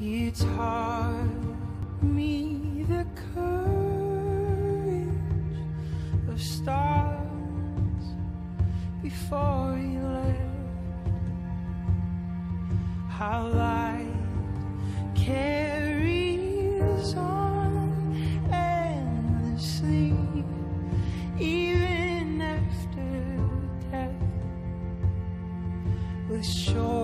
You taught me the courage of stars before you left. How light carries on endlessly, even after death. With short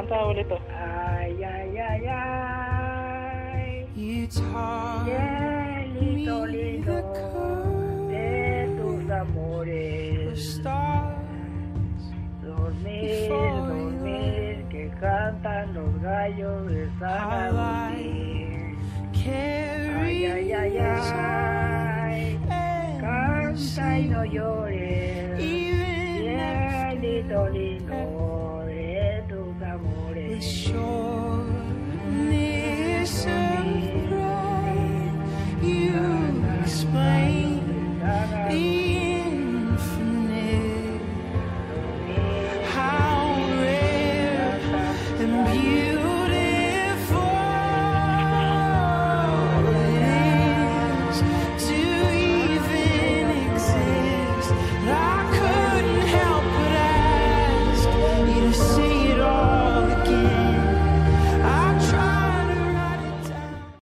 venta de. Ay, ay, ay, ay. De tus amores. Dormir, dormir, que cantan los gallos de San Agustín. Ay, ay, ay, ay. Canta y no llores. show